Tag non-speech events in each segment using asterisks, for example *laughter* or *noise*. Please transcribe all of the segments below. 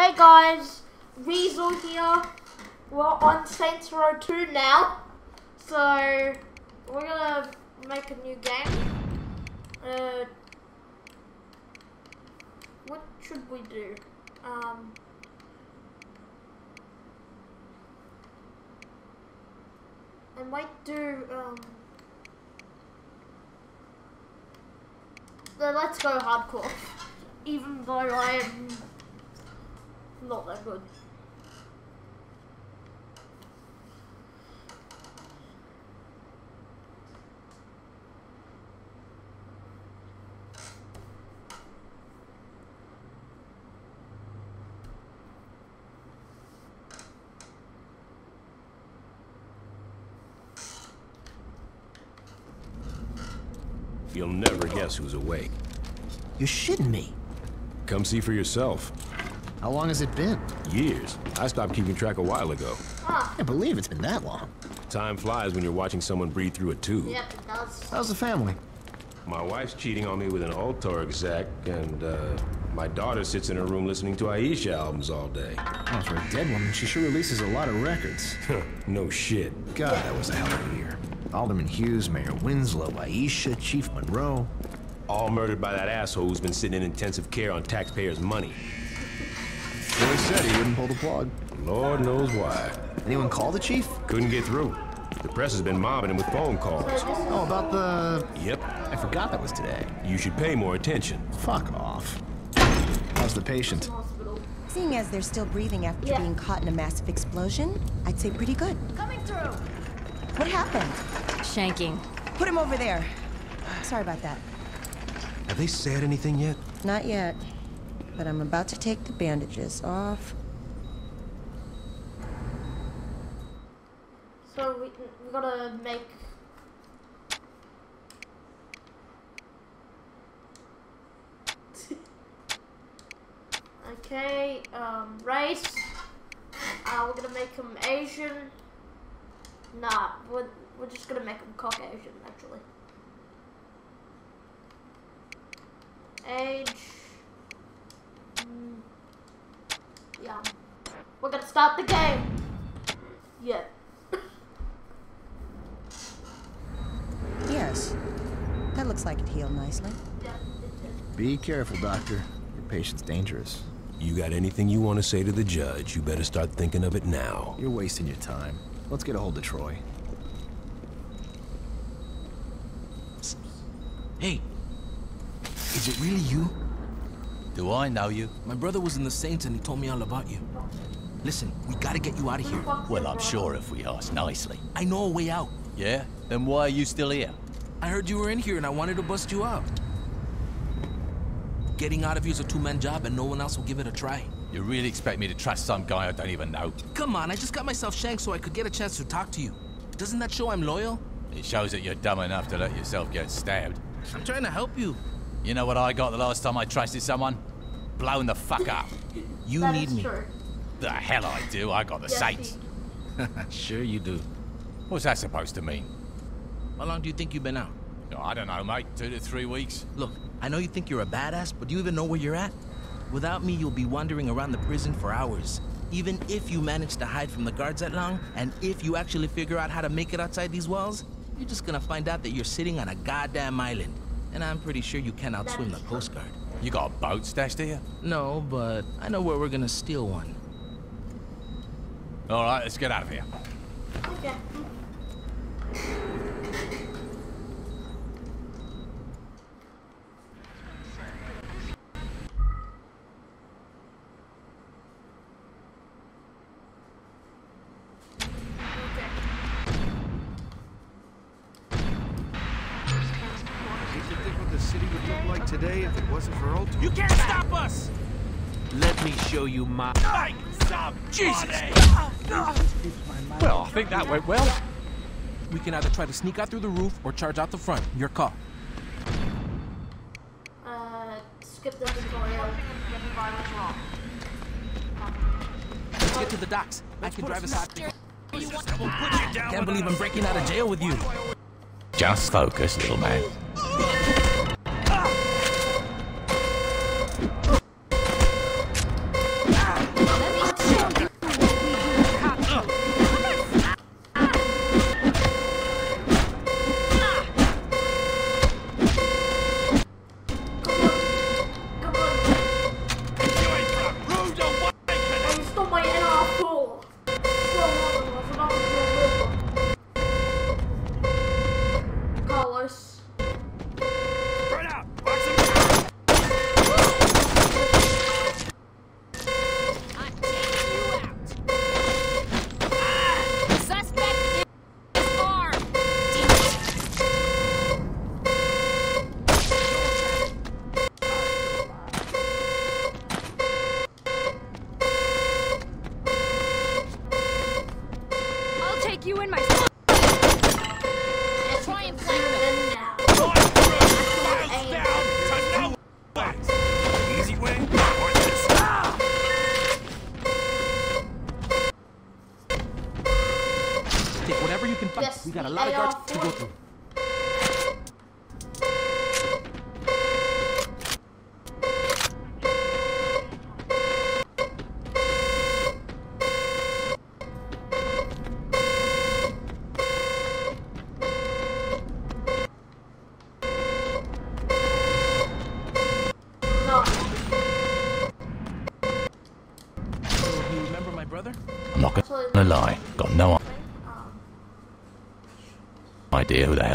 Hey guys, Weasel here. We're on Saints Row 2 now. So, we're gonna make a new game. Uh, what should we do? Um, I might do, um, let's go hardcore. Even though I am not that good. You'll never guess who's awake. You're shitting me. Come see for yourself. How long has it been? Years. I stopped keeping track a while ago. I Can't believe it's been that long. Time flies when you're watching someone breathe through a tube. yep, it does. How's the family? My wife's cheating on me with an Ultor exec, and uh, my daughter sits in her room listening to Aisha albums all day. Oh, for a dead woman, she sure releases a lot of records. *laughs* no shit. God, that was a hell of a year. Alderman Hughes, Mayor Winslow, Aisha, Chief Monroe. All murdered by that asshole who's been sitting in intensive care on taxpayers' money. Billy said he wouldn't pull the plug. Lord knows why. Anyone call the chief? Couldn't get through. The press has been mobbing him with phone calls. Oh, about the... Yep. I forgot that was today. You should pay more attention. Fuck off. How's the patient? Seeing as they're still breathing after Yeah. being caught in a massive explosion, I'd say pretty good. Coming through. What happened? Shanking. Put him over there. Sorry about that. Have they said anything yet? Not yet. But I'm about to take the bandages off. So we we gotta make. *laughs* okay, um, race. Uh, we're gonna make him Asian. Nah, we're we're just gonna make him Caucasian actually. Age. Mm, yeah. We're gonna start the game. Yeah. Yes. That looks like it healed nicely. Yeah, it. Be careful, doctor. Your patient's dangerous. You got anything you want to say to the judge, you better start thinking of it now. You're wasting your time. Let's get a hold of Troy. Hey, is it really you? Do I know you? My brother was in the Saints and he told me all about you. Listen, we gotta get you out of here. Well, I'm sure if we ask nicely. I know a way out. Yeah? Then why are you still here? I heard you were in here and I wanted to bust you out. Getting out of here's a two-man job and no one else will give it a try. You really expect me to trust some guy I don't even know? Come on, I just got myself shanked so I could get a chance to talk to you. Doesn't that show I'm loyal? It shows that you're dumb enough to let yourself get stabbed. I'm trying to help you. You know what I got the last time I trusted someone? Blown the fuck up. You That need is me. true. The hell I do, I got the Yes, Saints. *laughs* sure you do. What's that supposed to mean? How long do you think you've been out? Oh, I don't know, mate. Two to three weeks. Look, I know you think you're a badass, but do you even know where you're at? Without me, you'll be wandering around the prison for hours. Even if you manage to hide from the guards that long, and if you actually figure out how to make it outside these walls, you're just gonna find out that you're sitting on a goddamn island. And I'm pretty sure you can't outswim the Coast Guard. You got a boat stashed here? No, but I know where we're gonna steal one. All right, let's get out of here. Okay. Well, that went well. We can either try to sneak out through the roof or charge out the front. Your call. Uh, skip the tutorial. Let's get to the docks. I can drive us out. Can't believe I'm breaking out of jail with you. Just focus, little man.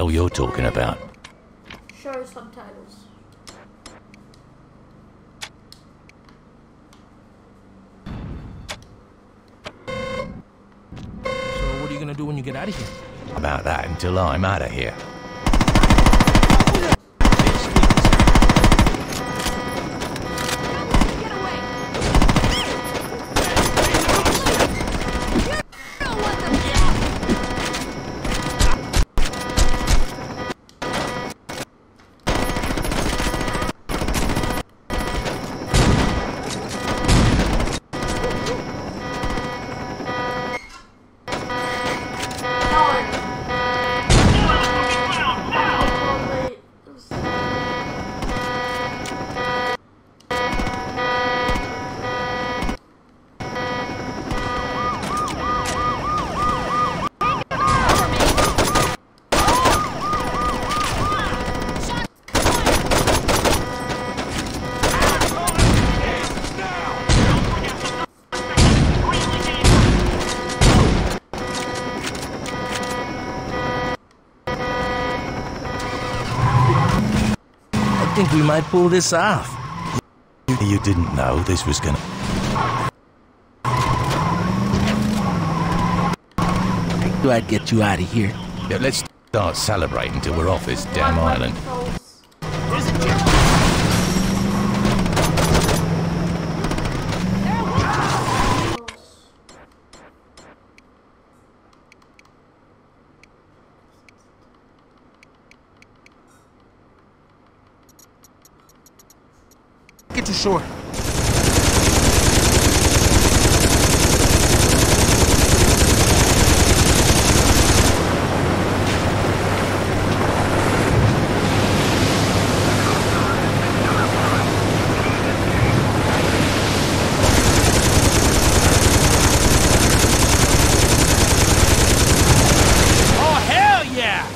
Hell you're talking about. show subtitles. So, what are you gonna do when you get out of here? About that until I'm out of here. Pull this off. You didn't know this was gonna. Do I get you out of here? Yeah, let's start celebrating till we're off this damn island. Get to shore. Oh, hell yeah!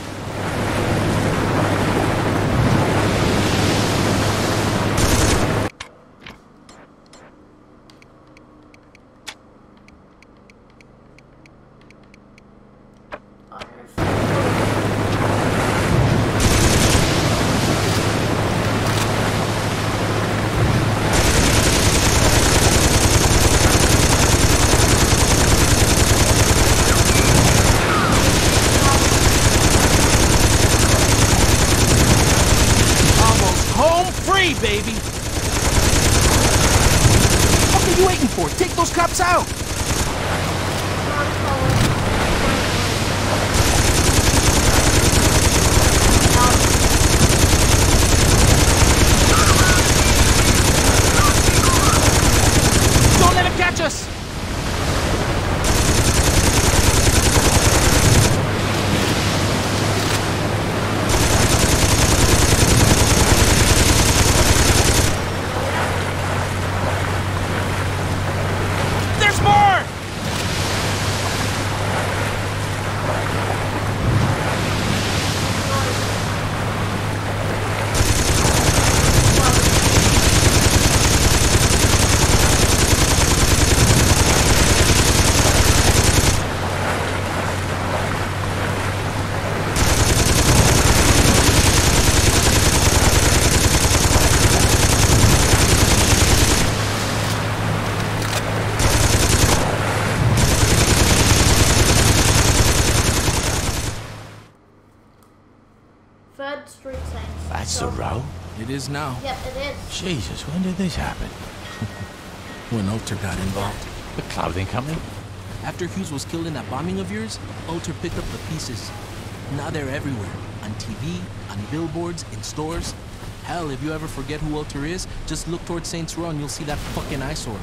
Almost home free, baby! What are you waiting for? Take those cops out! Don't let him catch us! There's more! Third Street Saints. That's So- the row? It is now. Yep, it is. Jesus, when did this happen? *laughs* When Ultor got involved. The clothing company? After Hughes was killed in that bombing of yours, Ultor picked up the pieces. Now they're everywhere. On TV, on billboards, in stores. Hell, if you ever forget who Ultor is, just look towards Saints Row and you'll see that fucking eyesore.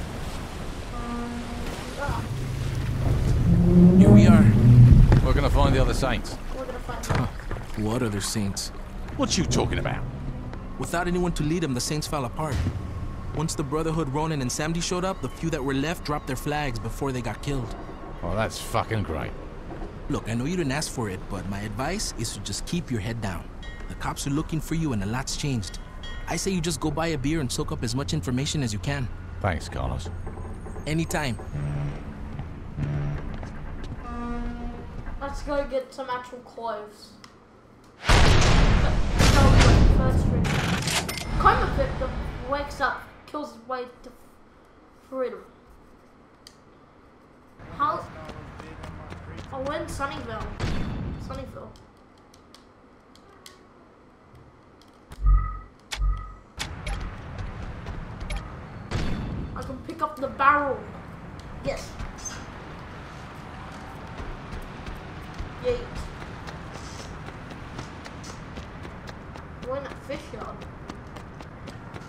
Here we are. We're gonna find the other saints. We're gonna find out. *laughs* What other saints? What you talking about? Without anyone to lead them, the Saints fell apart. Once the Brotherhood, Ronin, and Samedi showed up, the few that were left dropped their flags before they got killed. Oh, that's fucking great. Look, I know you didn't ask for it, but my advice is to just keep your head down. The cops are looking for you and a lot's changed. I say you just go buy a beer and soak up as much information as you can. Thanks, Carlos. Anytime. Let's go get some actual clothes. Stream. Coma victim wakes up, kills his way to freedom. How? Oh, in Sunnyvale. Sunnyvale. I can pick up the barrel. Yes. Yeet. We're in a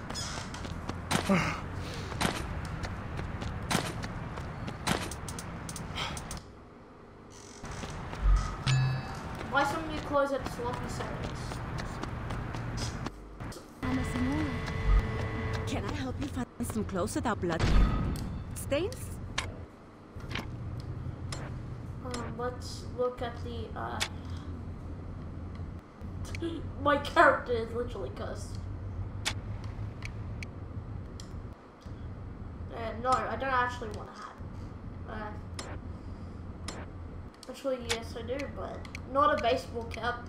fish yard. Buy some new clothes at Sloppy Saturdays. Can I help you find some clothes without blood stains? Um, let's look at the, uh... *laughs* My character is literally cursed. Uh, no, I don't actually want a hat. Uh, actually, yes I do, but not a baseball cap.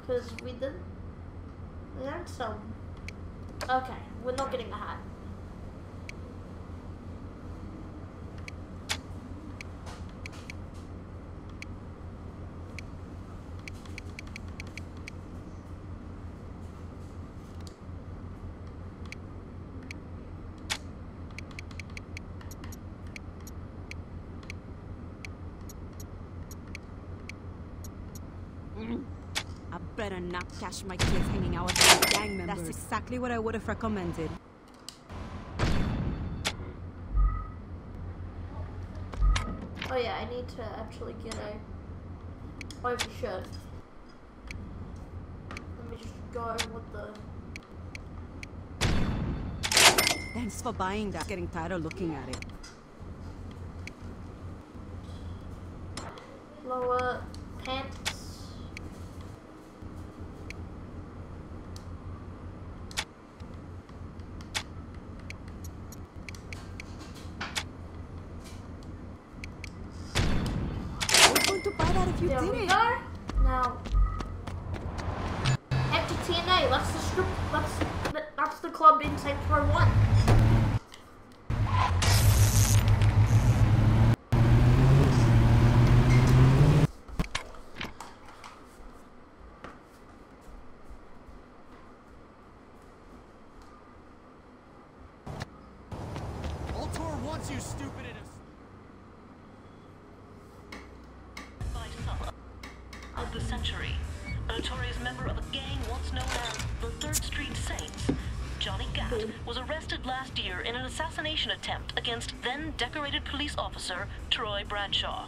Because we didn't... We them. Okay, we're not getting a hat. I better not catch my kids hanging out with gang members. That's exactly what I would have recommended. Oh yeah, I need to actually get a overshirt. Let me just go with the Thanks for buying that. Getting tired of looking at it. An assassination attempt against then decorated police officer Troy Bradshaw.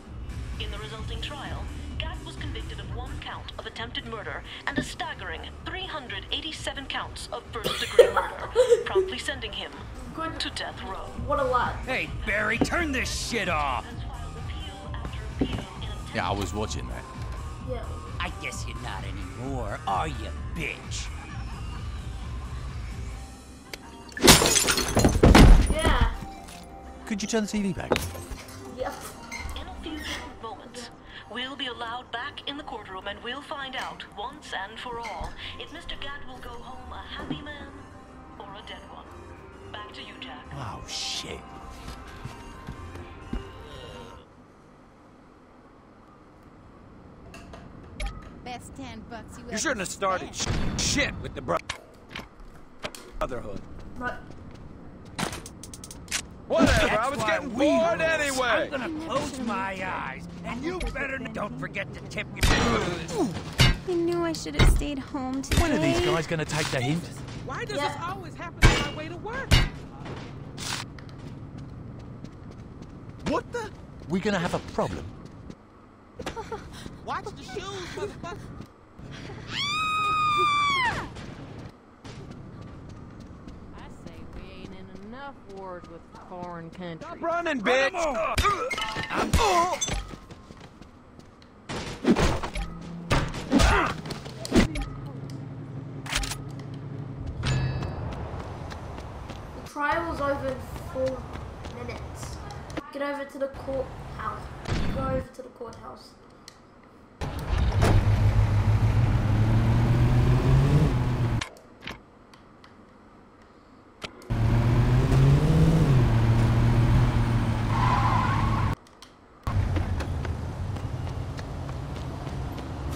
In the resulting trial, Gat was convicted of one count of attempted murder and a staggering 387 counts of first-degree murder, *laughs* promptly sending him Good. to death row. What a lot. Hey, Barry, turn this shit off. Has filed appeal after appeal in a Yeah, I was watching that. Yeah. I guess you're not anymore, are you, bitch? Could you turn the TV back? Yes. In a few short moments, we'll be allowed back in the courtroom and we'll find out once and for all if Mr. Gat will go home a happy man or a dead one. Back to you, Jack. Oh, shit. Best 10 bucks you You shouldn't have started sh- shit with the bro- Brotherhood. But Whatever, That's I was getting we bored anyway. I'm gonna close my eyes, and you better don't forget to tip your. I knew I should have stayed home today. When are these guys gonna take the hint? Why does Yeah. this always happen on my way to work? What the? We're gonna have a problem? Watch the shoes, motherfucker. Enough wars with foreign countries. Running, bitch! The trial was over in four minutes. Get over to the courthouse. Go over to the courthouse.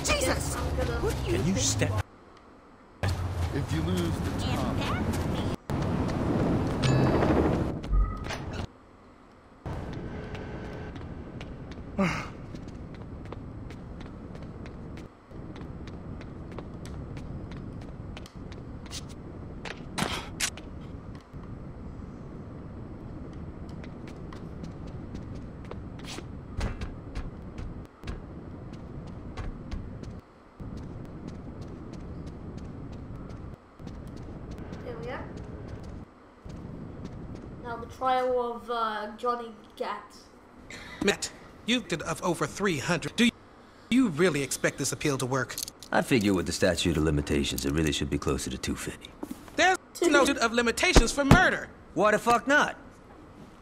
Jesus! I'm gonna. Can you step? If you lose the top. Here. Now the trial of uh, Johnny Gat. Matt, you did of over 300. Do you, you really expect this appeal to work? I figure with the statute of limitations, it really should be closer to 250. There's no statute of limitations for murder. Why the fuck not?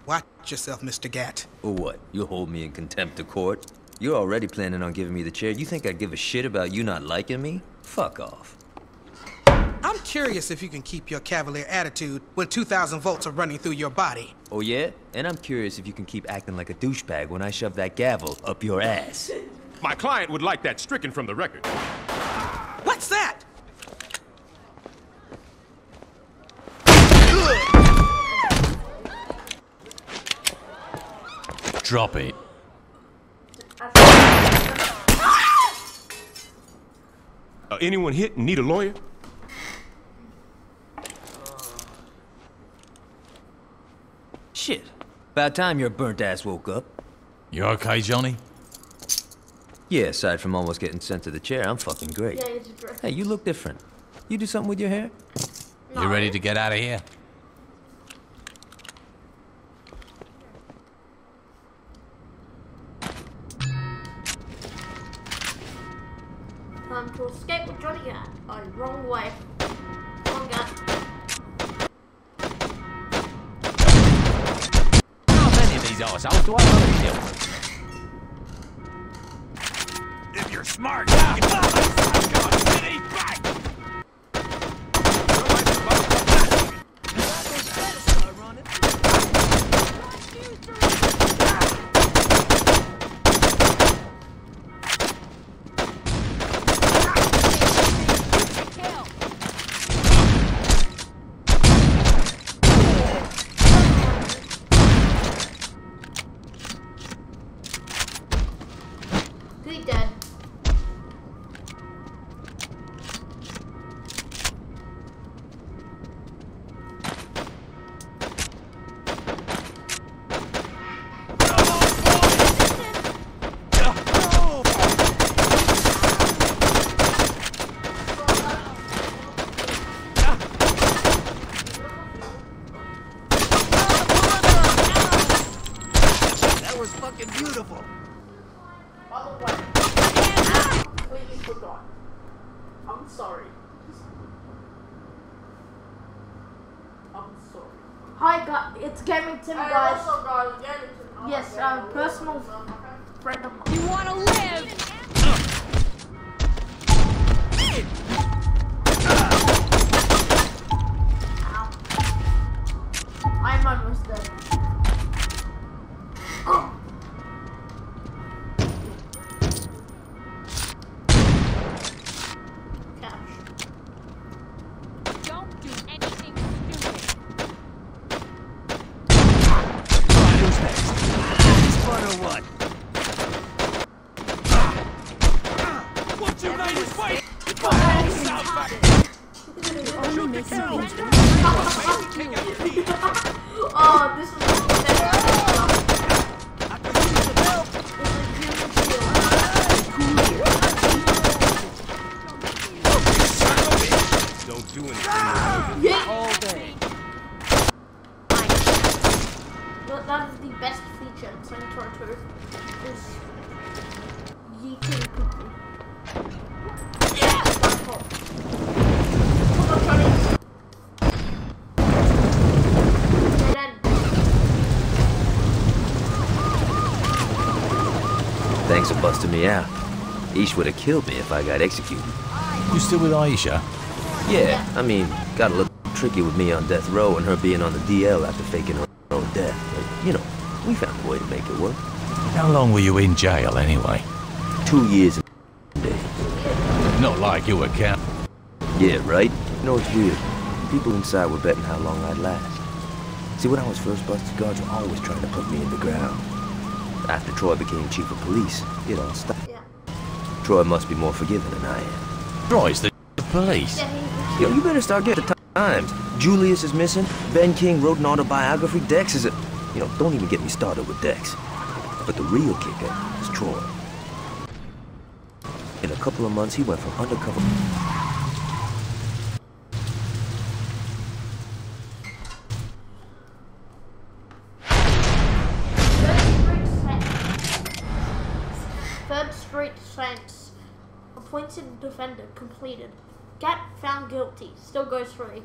Watch yourself, Mr. Gat. Or what? You'll hold me in contempt of court? You're already planning on giving me the chair. You think I'd give a shit about you not liking me? Fuck off. I'm curious if you can keep your cavalier attitude when 2,000 volts are running through your body. Oh yeah? And I'm curious if you can keep acting like a douchebag when I shove that gavel up your ass. My client would like that stricken from the record. What's that? Drop it. Uh, anyone hit and need a lawyer? Shit. About time your burnt ass woke up. You okay, Johnny? Yeah, aside from almost getting sent to the chair, I'm fucking great. Yeah, he's. Hey, you look different. You do something with your hair? You ready to get out of here? Time to escape with Johnny Gat. Oh, wrong way. Arseholes do to? If you're smart, you Hi, guys. It's Gaming Tim, guys. Yes, uh, personal friend of mine. You wanna live? Thanks for busting me out. Ish would have killed me if I got executed. You still with Aisha? Yeah, I mean, got a little tricky with me on death row and her being on the DL after faking her own death. But, you know, we found a way to make it work. How long were you in jail anyway? Two years and days. Not like you were count. Yeah, right? You know, it's weird. People inside were betting how long I'd last. See, when I was first busted, guards were always trying to put me in the ground. After Troy became chief of police, it all stopped. Troy must be more forgiving than I am. Troy's the police. Yo, you better start getting the times. Julius is missing. Ben King wrote an autobiography. Dex is a... You know, don't even get me started with Dex. But the real kicker is Troy. In a couple of months, he went from undercover... completed. Gat found guilty. Still goes free.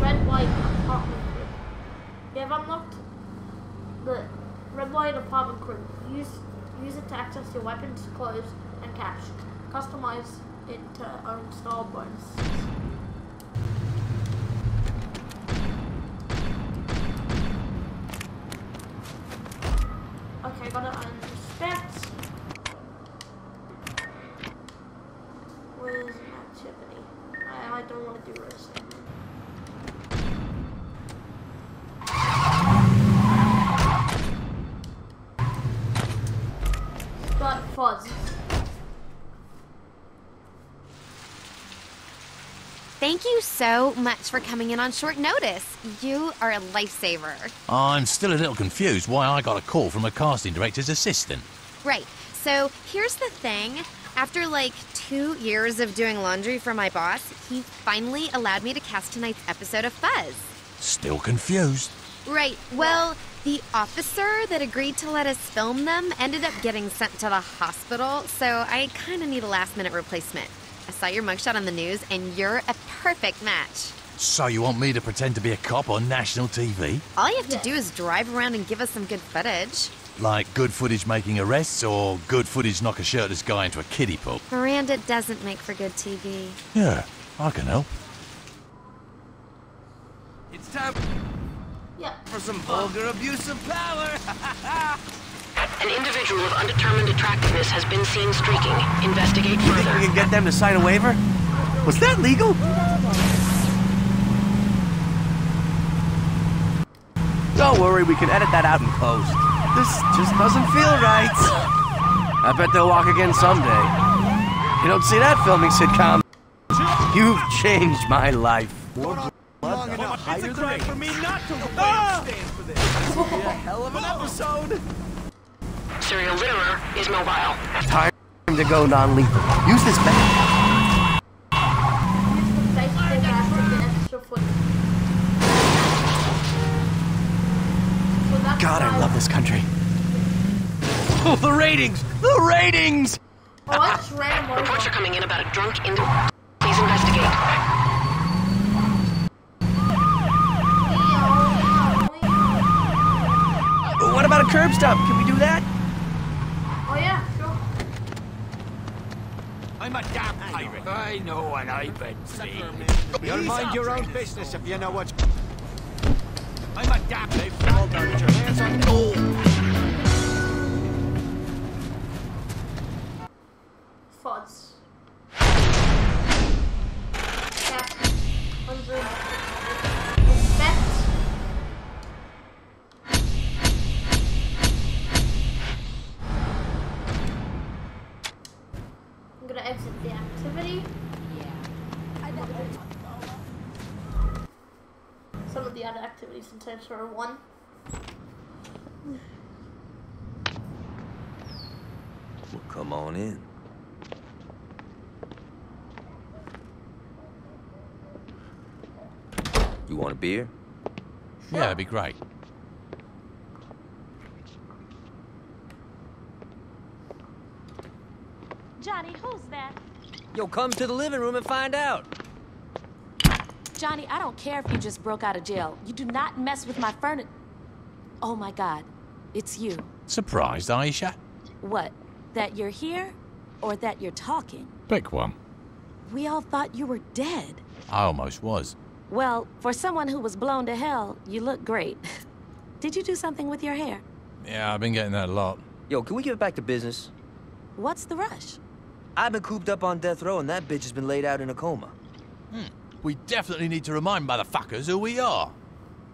Red light apartment group. You have unlocked the red light apartment group. Use use it to access your weapons, clothes, and cash. Customize it to own style bonuses. Okay, gotta unspec. Where's an activity? I, I don't want to do this. Start fuzz. Thank you so much for coming in on short notice. You are a lifesaver. I'm still a little confused why I got a call from a casting director's assistant. Right. So here's the thing. After like two years of doing laundry for my boss, he finally allowed me to cast tonight's episode of Fuzz. Still confused. Right. Well, the officer that agreed to let us film them ended up getting sent to the hospital, so I kind of need a last minute replacement. I saw your mugshot on the news, and you're a perfect match. So you want me to pretend to be a cop on national TV? All you have to do is drive around and give us some good footage. Like good footage making arrests or good footage knock a shirtless guy into a kiddie pool? Miranda doesn't make for good TV. Yeah, I can help. It's time yeah. for some vulgar abuse of power. *laughs* An individual of undetermined attractiveness has been seen streaking. Investigate You think further. we can get them to sign a waiver? Was that legal? Don't worry, we can edit that out in post. This just doesn't feel right. I bet they'll walk again someday. You don't see that filming sitcom. You've changed my life. Long enough. It's a crime for me not to ah! stand for this. This will be a hell of an episode. Serial litterer is mobile. Time to go non-lethal. Use this back. Facebook ads to get extra footage. So that's God, I love this country. Oh, the ratings! The ratings! Oh, I just ran over. Reports are coming in about a drunk individual. Please investigate. What about a curb stop? Can we do that? Oh yeah, sure. I'm a damn pirate. I know what I've been feeling. You'll mind your own business if you know what's... I'm a damn... They fall down. Get your hands on... Oh! Activities in 1. Well, come on in. You want a beer? Yeah, that'd be great. Johnny, who's that? Yo, come to the living room and find out. Johnny, I don't care if you just broke out of jail. You do not mess with my furniture. Oh my god, it's you. Surprised, Aisha? What? That you're here? Or that you're talking? Pick one. We all thought you were dead. I almost was. Well, for someone who was blown to hell, you look great. *laughs* Did you do something with your hair? Yeah, I've been getting that a lot. Yo, can we get back to business? What's the rush? I've been cooped up on death row and that bitch has been laid out in a coma. Hmm. We definitely need to remind motherfuckers who we are.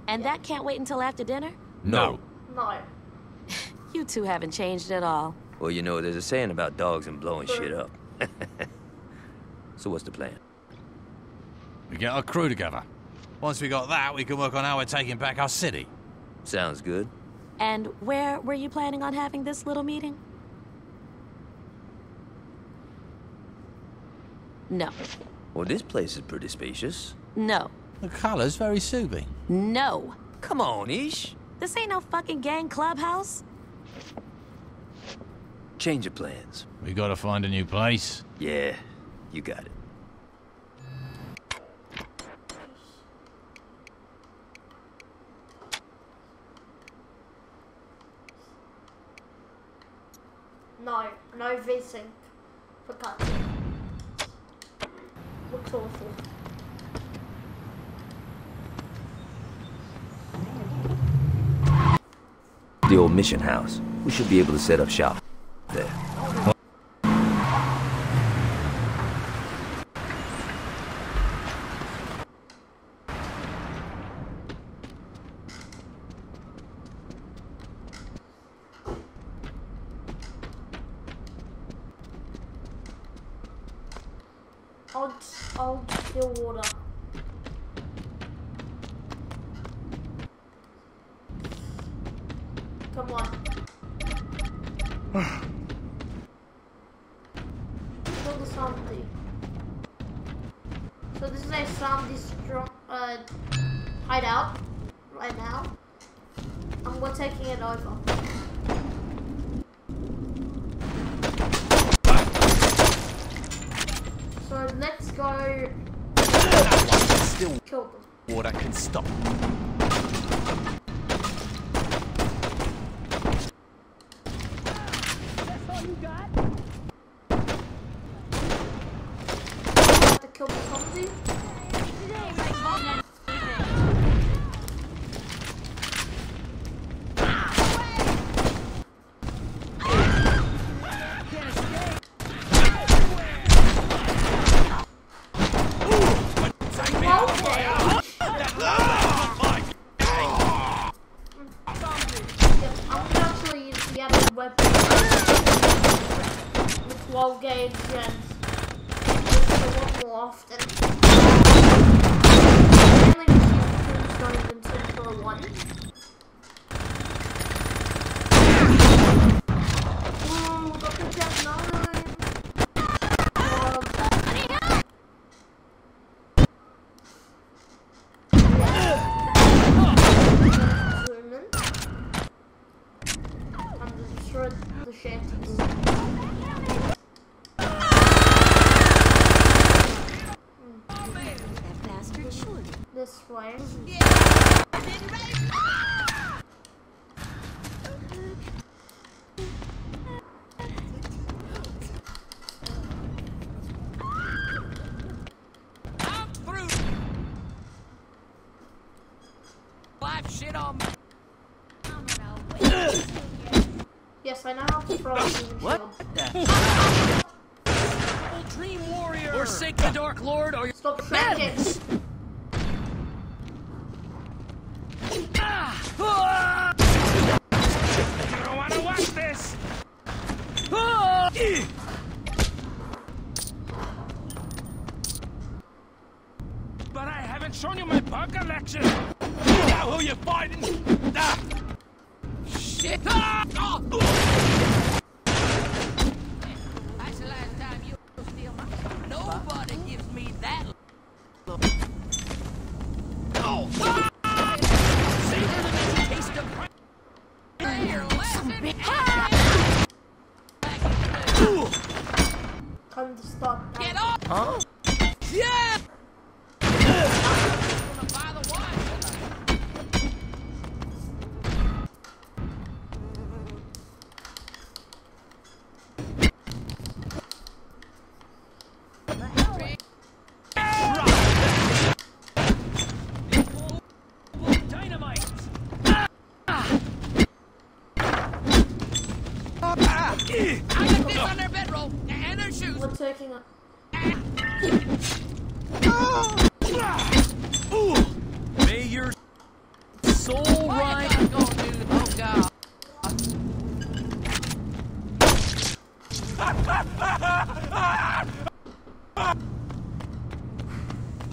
And that can't wait until after dinner? No. No. *laughs* You two haven't changed at all. Well, you know, there's a saying about dogs and blowing shit up. *laughs* *laughs* so what's the plan? We get our crew together. Once we got that, we can work on how we're taking back our city. Sounds good. And where were you planning on having this little meeting? No. Well, this place is pretty spacious. No. The color's very soothing. No. Come on, Ish. This ain't no fucking gang clubhouse. Change your plans. We gotta find a new place. Yeah, you got it. No, no VSync for cutscene. Looks awful. The old mission house. We should be able to set up shop there. Old, old Stilwater. Come on. Kill the zombie. So this is a zombie strong uh hideout right now. And we're taking it over. So let's go Still kill them. water can stop. Have to kill the zombie. I'm gonna actually use the other weapon 12 gauge and just a lot more often. Mainly just use Tombstone in Central 1. Yes, I know how to throw a human What shield. Dream Warrior! Or Sake the Dark Lord, or Stop shaking! You don't wanna watch this! But I haven't shown you my bug collection! Who you're fighting? Ah. Shit! Ah! Oh.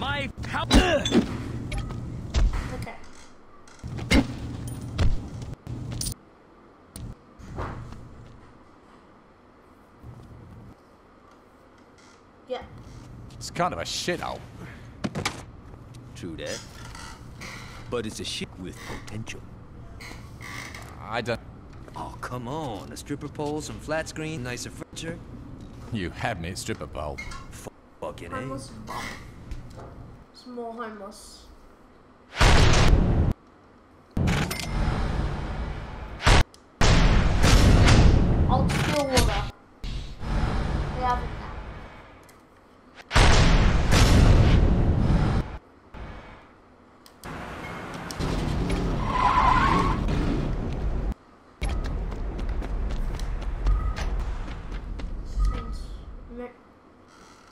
My Okay. Yeah. It's kind of a shithole. True that. But it's a shit with potential. I don't. Oh, come on. A stripper pole, some flat screen, nicer furniture. You had me at stripper pole. Fucking A. Small homeless. I'll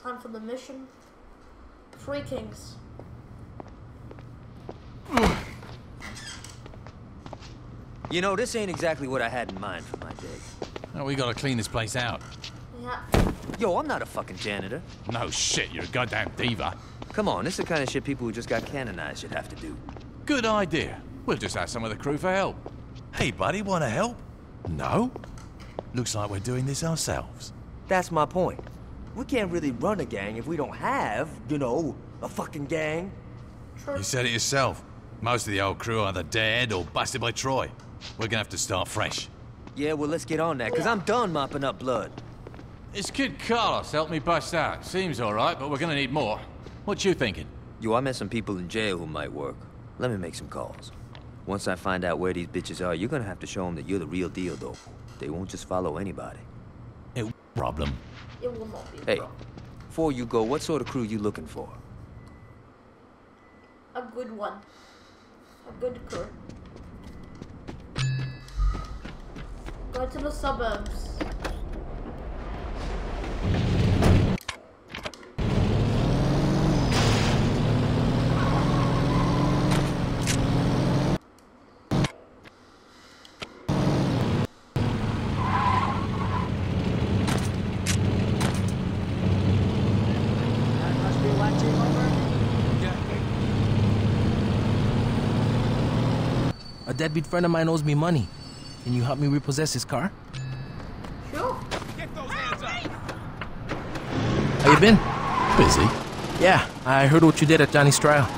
Time for the mission. Three kings. You know, this ain't exactly what I had in mind for my day. Oh, we gotta clean this place out. Yeah. Yo, I'm not a fucking janitor. No shit, you're a goddamn diva. Come on, this is the kind of shit people who just got canonized should have to do. Good idea. We'll just ask some of the crew for help. Hey, buddy, wanna help? No? Looks like we're doing this ourselves. That's my point. We can't really run a gang if we don't have, you know, a fucking gang. You said it yourself. Most of the old crew are either dead or busted by Troy. We're gonna have to start fresh. Yeah, well, let's get on that, because I'm done mopping up blood. This kid Carlos helped me bust out. Seems alright, but we're gonna need more. What you thinking? Yo, I met some people in jail who might work. Let me make some calls. Once I find out where these bitches are, you're gonna have to show them that you're the real deal, though. They won't just follow anybody. It problem. It will not be a Hey, problem. before you go, what sort of crew you looking for? A good one. A good crew. Go to the suburbs. A deadbeat friend of mine owes me money. Can you help me repossess his car? Sure. How you been? Busy? Yeah, I heard what you did at Johnny's trial.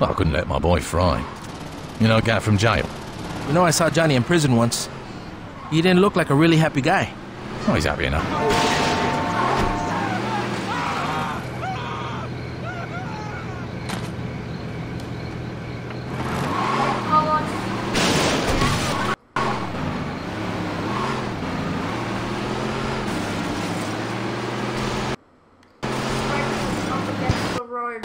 Well, I couldn't let my boy fry. You know, guy from jail. You know, I saw Johnny in prison once. He didn't look like a really happy guy. Oh, he's happy enough. Up against the road.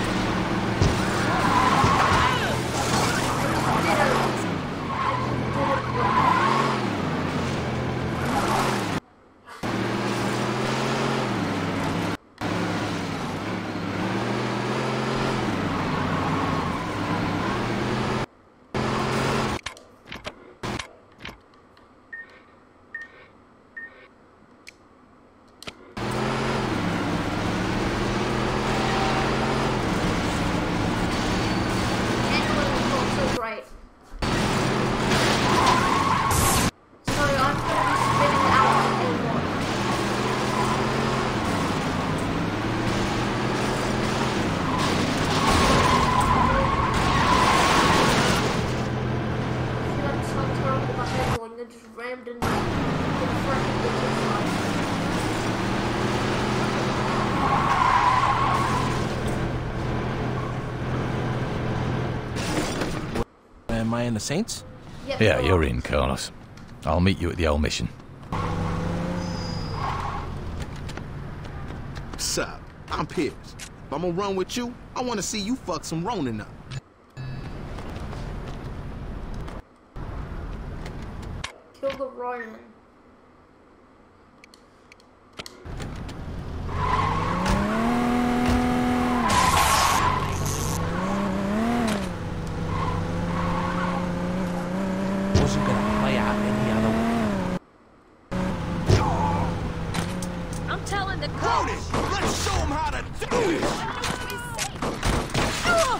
Rammed into the front of the Am I in the Saints? Yep, Yeah, you're you're in, Carlos. I'll meet you at the old mission. Sup? I'm Pierce. If I'm gonna run with you, I wanna see you fuck some Ronin up. The Ronin. Wasn't gonna play out any other way. I'm telling the coach. Let's show him how to do it! Oh.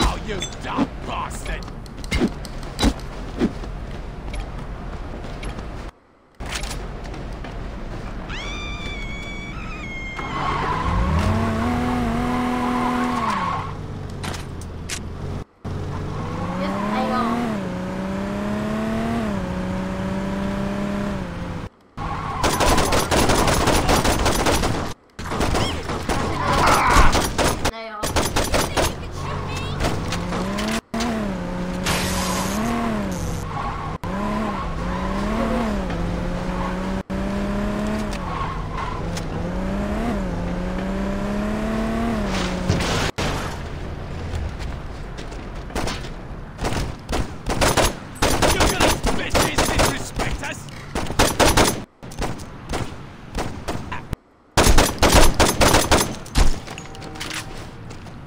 Oh, you dumb bastard! Just pay off. Pay off. Bitches disrespect us!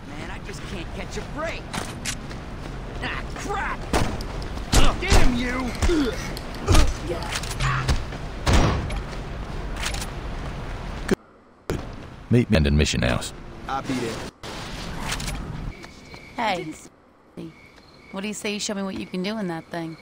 Man, I just can't catch a break. Ah, crap! Damn you! Meet me in Mission House. I'll be there. Hey. What do you say you show me what you can do in that thing?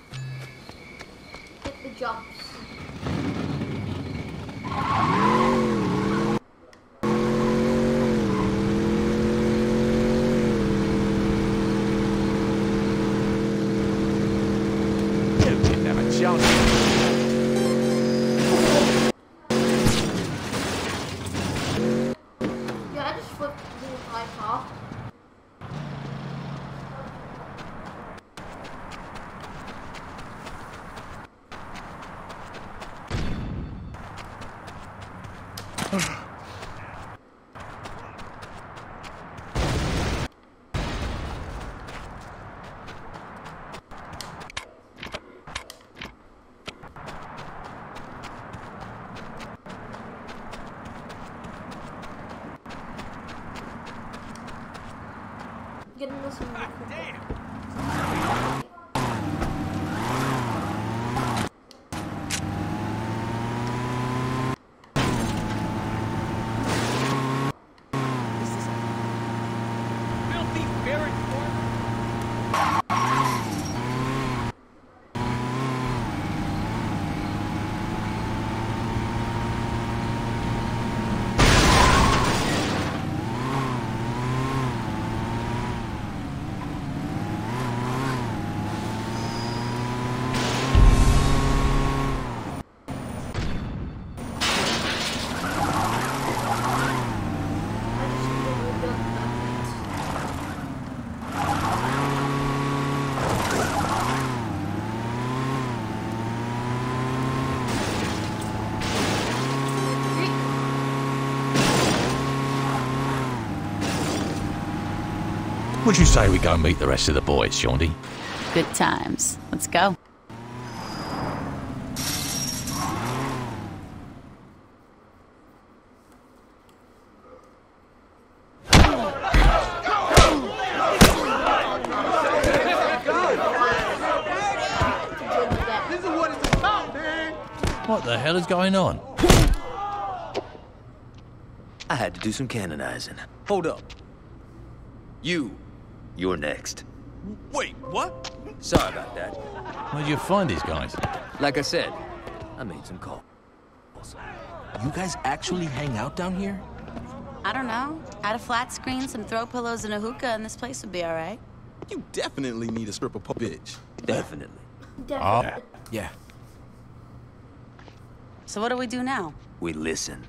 Would you say we go meet the rest of the boys, Shaundi? Good times. Let's go. This is what it's about, man. What the hell is going on? I had to do some canonizing. Hold up. You, you're next. Wait, what? Sorry about that. Where'd you find these guys? Like I said, I made some calls. You guys actually hang out down here? I don't know. Add a flat screen, some throw pillows, and a hookah, and this place would be all right. You definitely need a stripper po- bitch. Definitely. Oh, Yeah. So what do we do now? We listen.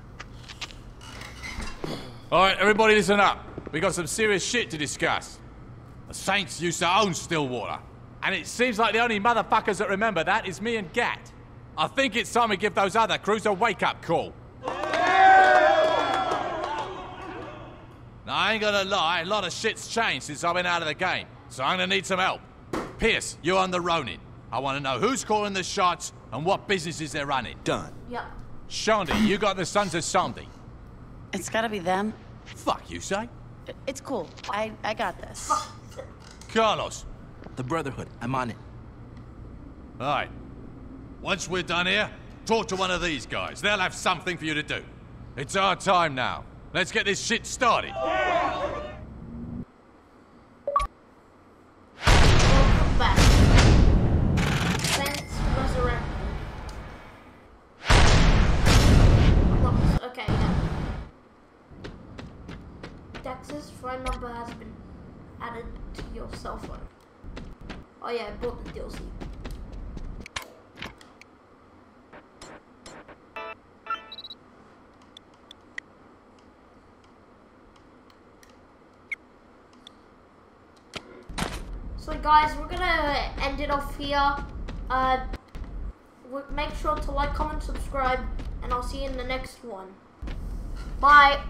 All right, everybody listen up. We got some serious shit to discuss. The Saints used to own Stilwater. And it seems like the only motherfuckers that remember that is me and Gat. I think it's time we give those other crews a wake-up call. Now, I ain't gonna lie, a lot of shit's changed since I've been out of the game. So I'm gonna need some help. Pierce, you're on the Ronin. I wanna know who's calling the shots and what businesses they're running. Done. Yep. Shaundi, you got the Sons of Samedi. It's gotta be them. Fuck, you say? It's cool. I, I got this. Carlos. The Brotherhood. I'm on it. All right. Once we're done here, talk to one of these guys. They'll have something for you to do. It's our time now. Let's get this shit started. Welcome back. Saints Resurrected. Unlocked. Okay, yeah. Dex's phone number has been added to your cell phone. Oh yeah, I bought the DLC. So guys, we're gonna end it off here. Uh, make sure to like, comment, subscribe, and I'll see you in the next one. Bye.